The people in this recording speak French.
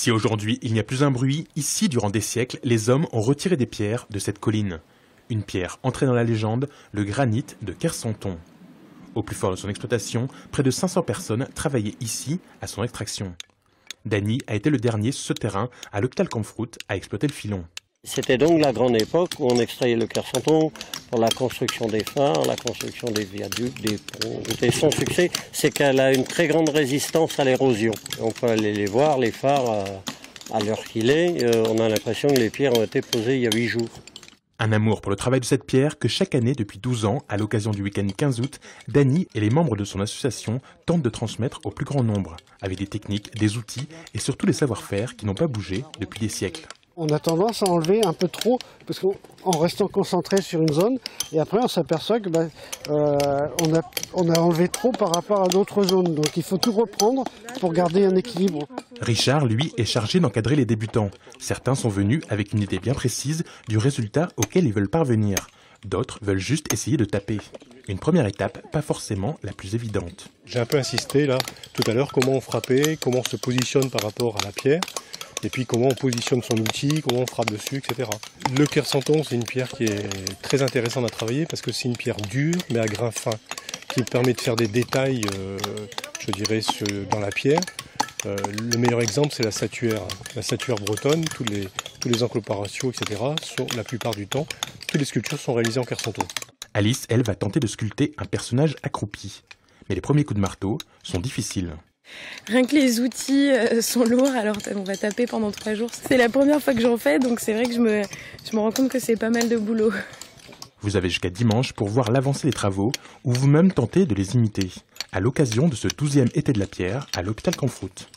Si aujourd'hui il n'y a plus un bruit, ici durant des siècles, les hommes ont retiré des pierres de cette colline. Une pierre entrée dans la légende, le granit de Kersanton. Au plus fort de son exploitation, près de 500 personnes travaillaient ici à son extraction. Dany a été le dernier sur ce terrain à l'hôpital Camfrout à exploiter le filon. C'était donc la grande époque où on extrayait le Kersanton pour la construction des phares, la construction des viaducs, des ponts. Et son succès, c'est qu'elle a une très grande résistance à l'érosion. On peut aller les voir, les phares, euh, à l'heure qu'il est. Euh, on a l'impression que les pierres ont été posées il y a huit jours. Un amour pour le travail de cette pierre que chaque année depuis 12 ans, à l'occasion du week-end 15 août, Dany et les membres de son association tentent de transmettre au plus grand nombre, avec des techniques, des outils et surtout des savoir-faire qui n'ont pas bougé depuis des siècles on a tendance à enlever un peu trop, parce qu'en restant concentré sur une zone, et après on s'aperçoit que bah, euh, on, a, enlevé trop par rapport à d'autres zones. Donc il faut tout reprendre pour garder un équilibre. Richard, lui, est chargé d'encadrer les débutants. Certains sont venus avec une idée bien précise du résultat auquel ils veulent parvenir. D'autres veulent juste essayer de taper. Une première étape, pas forcément la plus évidente. J'ai un peu insisté là, tout à l'heure, comment on frappait, comment on se positionne par rapport à la pierre et puis comment on positionne son outil, comment on frappe dessus, etc. Le kersanton, c'est une pierre qui est très intéressante à travailler parce que c'est une pierre dure mais à grain fin, qui permet de faire des détails, euh, je dirais, dans la pierre. Euh, le meilleur exemple, c'est la statuaire, la statuaire bretonne. Tous les, tous les enclos etc., sont, la plupart du temps, toutes les sculptures sont réalisées en kersanton. Alice, elle, va tenter de sculpter un personnage accroupi. Mais les premiers coups de marteau sont difficiles. Rien que les outils euh, sont lourds, alors on va taper pendant trois jours. C'est la première fois que j'en fais, donc c'est vrai que je me, je me rends compte que c'est pas mal de boulot. Vous avez jusqu'à dimanche pour voir l'avancée des travaux ou vous-même tenter de les imiter, à l'occasion de ce 12e été de la pierre à l'hôpital Confroute.